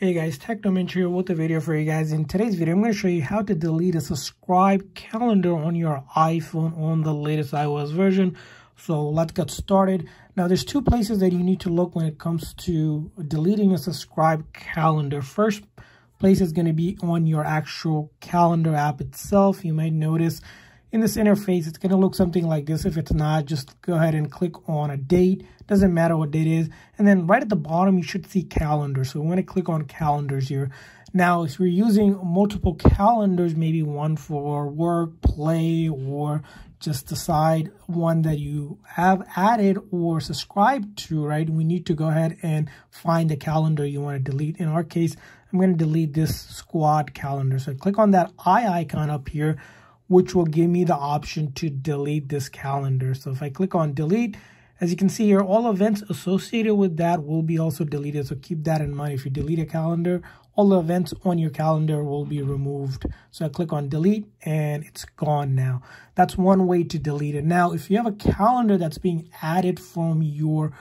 Hey guys, Technomentary here with a video for you guys. In today's video, I'm going to show you how to delete a subscribe calendar on your iPhone on the latest iOS version. So let's get started. Now there's two places that you need to look when it comes to deleting a subscribe calendar. First place is going to be on your actual calendar app itself. You might notice in this interface, it's going to look something like this. If it's not, just go ahead and click on a date. Doesn't matter what date is. And then right at the bottom, you should see calendar. So we want to click on calendars here. Now, if you're using multiple calendars, maybe one for work, play, or just decide one that you have added or subscribed to, right? We need to go ahead and find the calendar you want to delete. In our case, I'm going to delete this squad calendar. So click on that eye icon up here which will give me the option to delete this calendar. So if I click on delete, as you can see here, all events associated with that will be also deleted. So keep that in mind. If you delete a calendar, all the events on your calendar will be removed. So I click on delete and it's gone now. That's one way to delete it. Now, if you have a calendar that's being added from your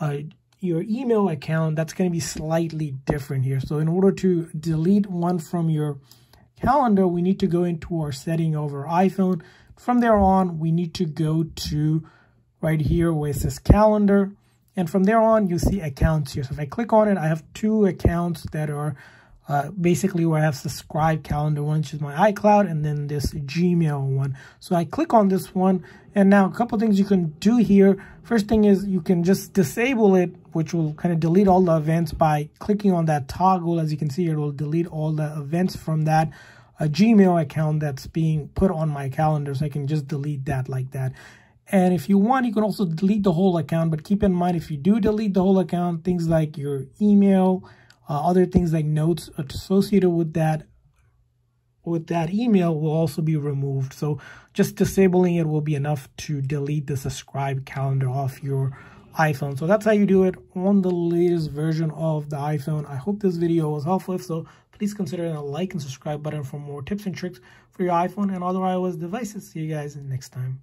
uh, your email account, that's going to be slightly different here. So in order to delete one from your calendar, we need to go into our setting over iPhone. From there on, we need to go to right here where it says calendar. And from there on, you see accounts here. So if I click on it, I have two accounts that are uh, basically where I have subscribed calendar one, which is my iCloud, and then this Gmail one. So I click on this one, and now a couple things you can do here. First thing is you can just disable it, which will kind of delete all the events by clicking on that toggle. As you can see, it will delete all the events from that a uh, Gmail account that's being put on my calendar. So I can just delete that like that. And if you want, you can also delete the whole account. But keep in mind, if you do delete the whole account, things like your email, uh, other things like notes associated with that with that email will also be removed. So just disabling it will be enough to delete the subscribe calendar off your iPhone. So that's how you do it on the latest version of the iPhone. I hope this video was helpful. If so, please consider the like and subscribe button for more tips and tricks for your iPhone and other iOS devices. See you guys next time.